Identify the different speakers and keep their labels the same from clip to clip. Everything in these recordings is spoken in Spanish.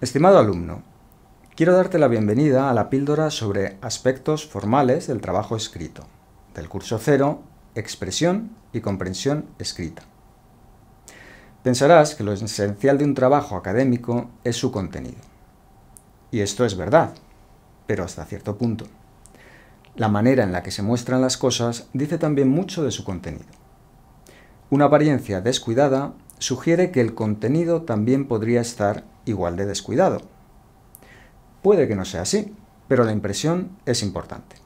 Speaker 1: Estimado alumno, quiero darte la bienvenida a la píldora sobre aspectos formales del trabajo escrito, del curso cero, expresión y comprensión escrita. Pensarás que lo esencial de un trabajo académico es su contenido. Y esto es verdad, pero hasta cierto punto. La manera en la que se muestran las cosas dice también mucho de su contenido. Una apariencia descuidada sugiere que el contenido también podría estar igual de descuidado. Puede que no sea así, pero la impresión es importante.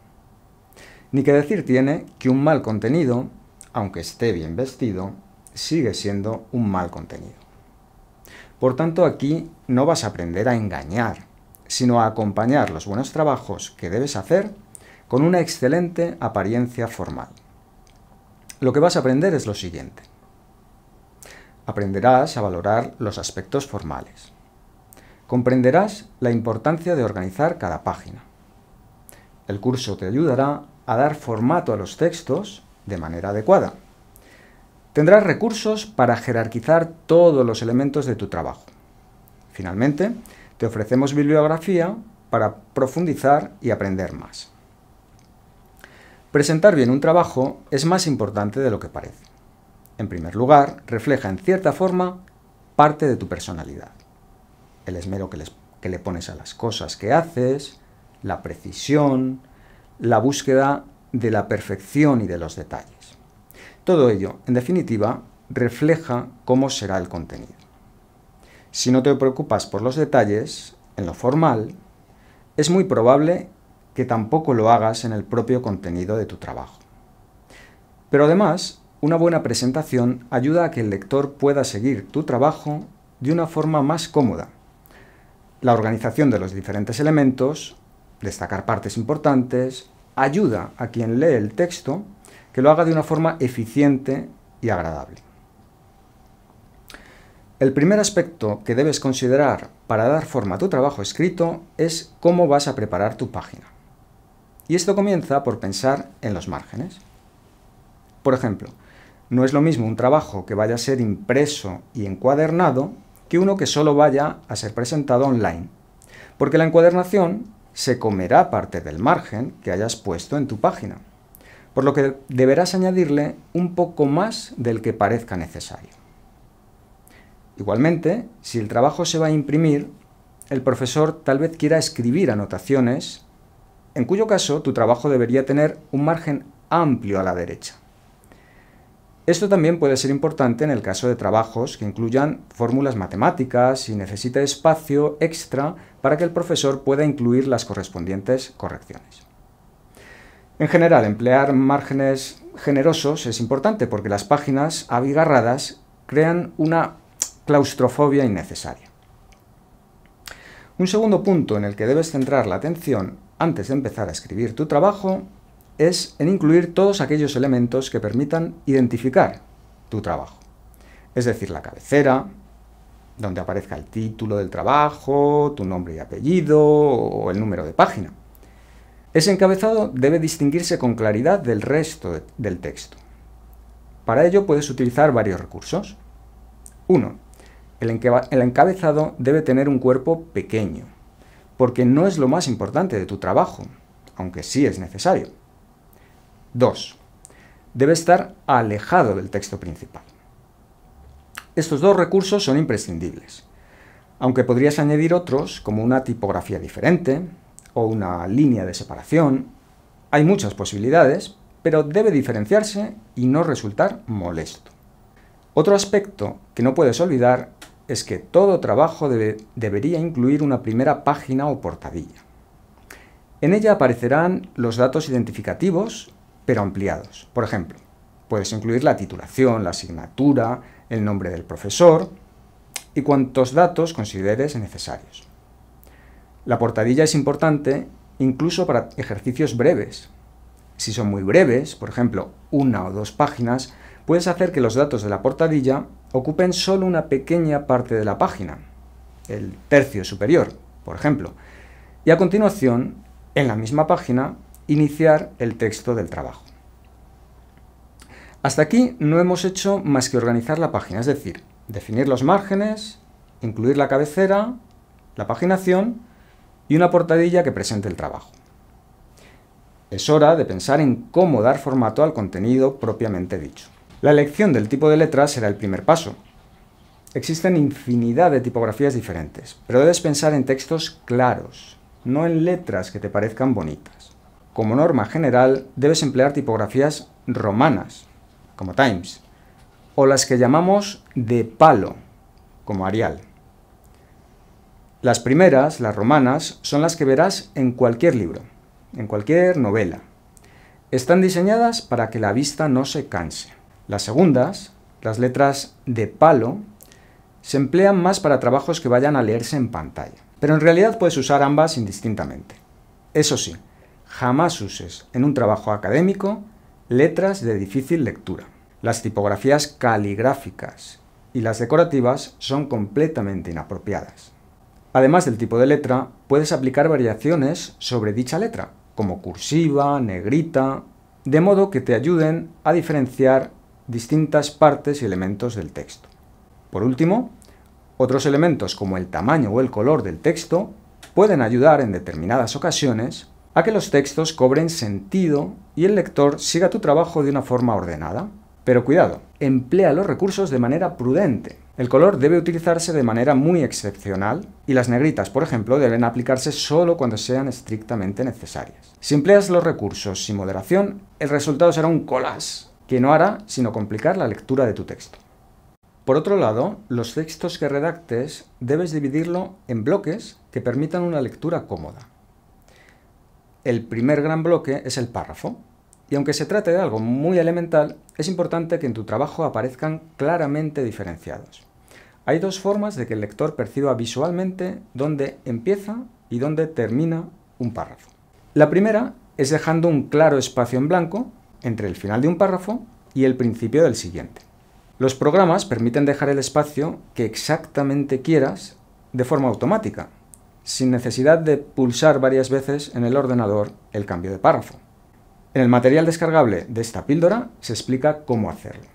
Speaker 1: Ni que decir tiene que un mal contenido, aunque esté bien vestido, sigue siendo un mal contenido. Por tanto, aquí no vas a aprender a engañar, sino a acompañar los buenos trabajos que debes hacer con una excelente apariencia formal. Lo que vas a aprender es lo siguiente. Aprenderás a valorar los aspectos formales. Comprenderás la importancia de organizar cada página. El curso te ayudará a dar formato a los textos de manera adecuada. Tendrás recursos para jerarquizar todos los elementos de tu trabajo. Finalmente, te ofrecemos bibliografía para profundizar y aprender más. Presentar bien un trabajo es más importante de lo que parece. En primer lugar, refleja en cierta forma parte de tu personalidad. El esmero que, que, le pones a las cosas que haces, la precisión, la búsqueda de la perfección y de los detalles. Todo ello, en definitiva, refleja cómo será el contenido. Si no te preocupas por los detalles, en lo formal, es muy probable que tampoco lo hagas en el propio contenido de tu trabajo. Pero además, una buena presentación ayuda a que el lector pueda seguir tu trabajo de una forma más cómoda. La organización de los diferentes elementos, destacar partes importantes, ayuda a quien lee el texto que lo haga de una forma eficiente y agradable. El primer aspecto que debes considerar para dar forma a tu trabajo escrito es cómo vas a preparar tu página. Y esto comienza por pensar en los márgenes. Por ejemplo, no es lo mismo un trabajo que vaya a ser impreso y encuadernado que uno que solo vaya a ser presentado online, porque la encuadernación se comerá parte del margen que hayas puesto en tu página, por lo que deberás añadirle un poco más del que parezca necesario. Igualmente, si el trabajo se va a imprimir, el profesor tal vez quiera escribir anotaciones, en cuyo caso tu trabajo debería tener un margen amplio a la derecha. Esto también puede ser importante en el caso de trabajos que incluyan fórmulas matemáticas y necesite espacio extra para que el profesor pueda incluir las correspondientes correcciones. En general, emplear márgenes generosos es importante porque las páginas abigarradas crean una claustrofobia innecesaria. Un segundo punto en el que debes centrar la atención antes de empezar a escribir tu trabajo es en incluir todos aquellos elementos que permitan identificar tu trabajo. Es decir, la cabecera, donde aparezca el título del trabajo, tu nombre y apellido o el número de página. Ese encabezado debe distinguirse con claridad del resto del texto. Para ello puedes utilizar varios recursos. 1. El encabezado debe tener un cuerpo pequeño, porque no es lo más importante de tu trabajo, aunque sí es necesario. 2. Debe estar alejado del texto principal. Estos dos recursos son imprescindibles, aunque podrías añadir otros como una tipografía diferente o una línea de separación. Hay muchas posibilidades, pero debe diferenciarse y no resultar molesto. Otro aspecto que no puedes olvidar es que todo trabajo debería incluir una primera página o portadilla. En ella aparecerán los datos identificativos pero ampliados. Por ejemplo, puedes incluir la titulación, la asignatura, el nombre del profesor y cuantos datos consideres necesarios. La portadilla es importante incluso para ejercicios breves. Si son muy breves, por ejemplo, una o dos páginas, puedes hacer que los datos de la portadilla ocupen solo una pequeña parte de la página, el tercio superior, por ejemplo, y a continuación, en la misma página, iniciar el texto del trabajo. Hasta aquí no hemos hecho más que organizar la página, es decir, definir los márgenes, incluir la cabecera la paginación y una portadilla que presente el trabajo. Es hora de pensar en cómo dar formato al contenido propiamente dicho. La elección del tipo de letra será el primer paso. Existen infinidad de tipografías diferentes, pero debes pensar en textos claros, no en letras que te parezcan bonitas. Como norma general, debes emplear tipografías romanas, como Times, o las que llamamos de palo, como Arial. Las primeras, las romanas, son las que verás en cualquier libro, en cualquier novela. Están diseñadas para que la vista no se canse. Las segundas, las letras de palo, se emplean más para trabajos que vayan a leerse en pantalla. Pero en realidad puedes usar ambas indistintamente. Eso sí, jamás uses en un trabajo académico letras de difícil lectura. Las tipografías caligráficas y las decorativas son completamente inapropiadas. Además del tipo de letra, puedes aplicar variaciones sobre dicha letra, como cursiva, negrita, de modo que te ayuden a diferenciar distintas partes y elementos del texto. Por último, otros elementos como el tamaño o el color del texto pueden ayudar en determinadas ocasiones a que los textos cobren sentido y el lector siga tu trabajo de una forma ordenada. Pero cuidado, emplea los recursos de manera prudente. El color debe utilizarse de manera muy excepcional y las negritas, por ejemplo, deben aplicarse solo cuando sean estrictamente necesarias. Si empleas los recursos sin moderación, el resultado será un collage que no hará sino complicar la lectura de tu texto. Por otro lado, los textos que redactes debes dividirlo en bloques que permitan una lectura cómoda. El primer gran bloque es el párrafo, y aunque se trate de algo muy elemental, es importante que en tu trabajo aparezcan claramente diferenciados. Hay dos formas de que el lector perciba visualmente dónde empieza y dónde termina un párrafo. La primera es dejando un claro espacio en blanco entre el final de un párrafo y el principio del siguiente. Los programas permiten dejar el espacio que exactamente quieras de forma automática, sin necesidad de pulsar varias veces en el ordenador el cambio de párrafo. En el material descargable de esta píldora se explica cómo hacerlo.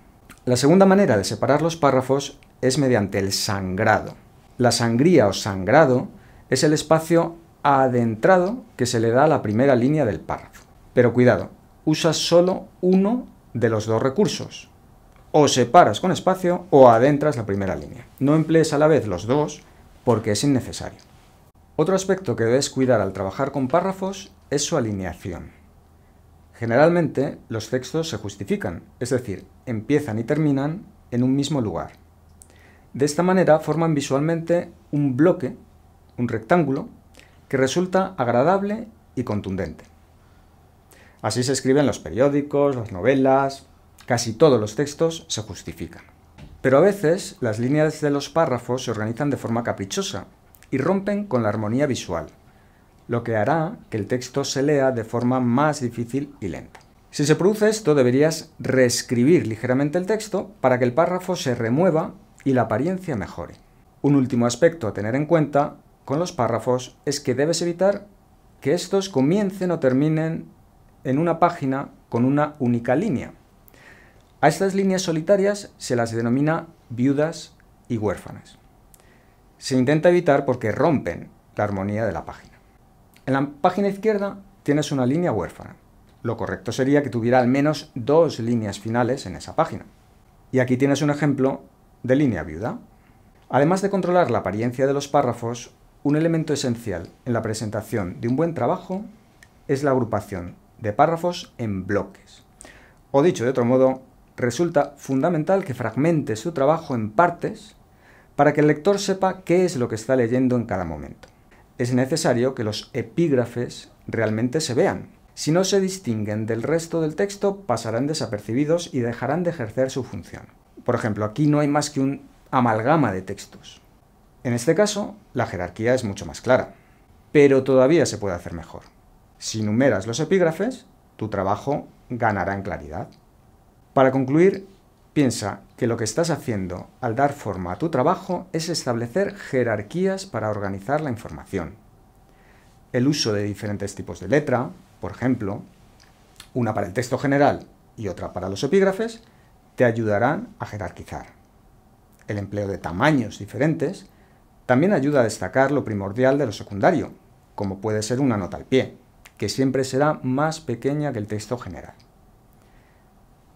Speaker 1: La segunda manera de separar los párrafos es mediante el sangrado. La sangría o sangrado es el espacio adentrado que se le da a la primera línea del párrafo. Pero cuidado, usa solo uno de los dos recursos, o separas con espacio o adentras la primera línea. No emplees a la vez los dos porque es innecesario. Otro aspecto que debes cuidar al trabajar con párrafos es su alineación. Generalmente los textos se justifican, es decir, empiezan y terminan en un mismo lugar. De esta manera forman visualmente un bloque, un rectángulo, que resulta agradable y contundente. Así se escriben los periódicos, las novelas, Casi todos los textos se justifican. Pero a veces las líneas de los párrafos se organizan de forma caprichosa y rompen con la armonía visual, lo que hará que el texto se lea de forma más difícil y lenta. Si se produce esto, deberías reescribir ligeramente el texto para que el párrafo se remueva y la apariencia mejore. Un último aspecto a tener en cuenta con los párrafos es que debes evitar que estos comiencen o terminen en una página con una única línea, a estas líneas solitarias se las denomina viudas y huérfanas. Se intenta evitar porque rompen la armonía de la página. En la página izquierda tienes una línea huérfana. Lo correcto sería que tuviera al menos dos líneas finales en esa página. Y aquí tienes un ejemplo de línea viuda. Además de controlar la apariencia de los párrafos, un elemento esencial en la presentación de un buen trabajo es la agrupación de párrafos en bloques. O dicho de otro modo, resulta fundamental que fragmente su trabajo en partes para que el lector sepa qué es lo que está leyendo en cada momento. Es necesario que los epígrafes realmente se vean. Si no se distinguen del resto del texto, pasarán desapercibidos y dejarán de ejercer su función. Por ejemplo, aquí no hay más que un amalgama de textos. En este caso, la jerarquía es mucho más clara, pero todavía se puede hacer mejor. Si numeras los epígrafes, tu trabajo ganará en claridad. Para concluir, piensa que lo que estás haciendo al dar forma a tu trabajo es establecer jerarquías para organizar la información. El uso de diferentes tipos de letra, por ejemplo, una para el texto general y otra para los epígrafes, te ayudarán a jerarquizar. El empleo de tamaños diferentes También ayuda a destacar lo primordial de lo secundario, como puede ser una nota al pie, que siempre será más pequeña que el texto general.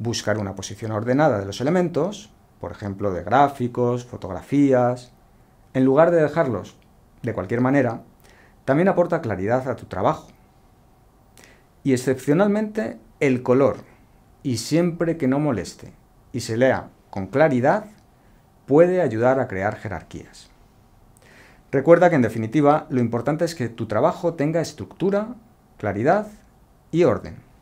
Speaker 1: Buscar una posición ordenada de los elementos, por ejemplo de gráficos, fotografías, en lugar de dejarlos de cualquier manera, también aporta claridad a tu trabajo. Y excepcionalmente el color, y siempre que no moleste y se lea con claridad, puede ayudar a crear jerarquías. Recuerda que en definitiva lo importante es que tu trabajo tenga estructura, claridad y orden.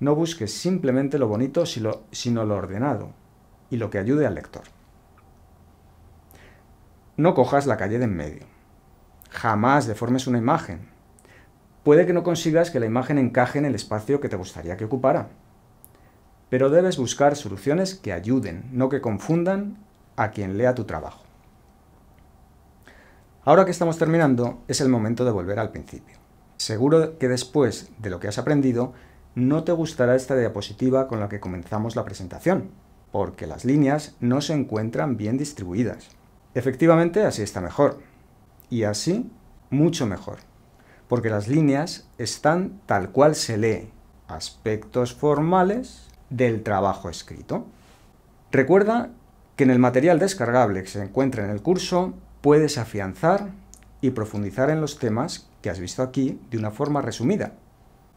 Speaker 1: No busques simplemente lo bonito sino lo ordenado y lo que ayude al lector. No cojas la calle de en medio. Jamás deformes una imagen. Puede que no consigas que la imagen encaje en el espacio que te gustaría que ocupara. Pero debes buscar soluciones que ayuden, no que confundan a quien lea tu trabajo. Ahora que estamos terminando, es el momento de volver al principio. Seguro que después de lo que has aprendido, no te gustará esta diapositiva con la que comenzamos la presentación, porque las líneas no se encuentran bien distribuidas. Efectivamente, así está mejor. Y así, mucho mejor. Porque las líneas están tal cual se lee. Aspectos formales del trabajo escrito. Recuerda que en el material descargable que se encuentra en el curso puedes afianzar y profundizar en los temas que has visto aquí de una forma resumida.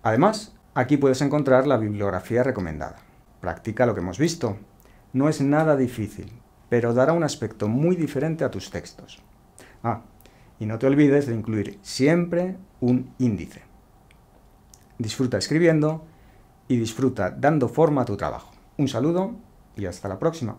Speaker 1: Además, aquí puedes encontrar la bibliografía recomendada. Practica lo que hemos visto. No es nada difícil pero dará un aspecto muy diferente a tus textos. Ah, y no te olvides de incluir siempre un índice. Disfruta escribiendo y disfruta dando forma a tu trabajo. Un saludo y hasta la próxima.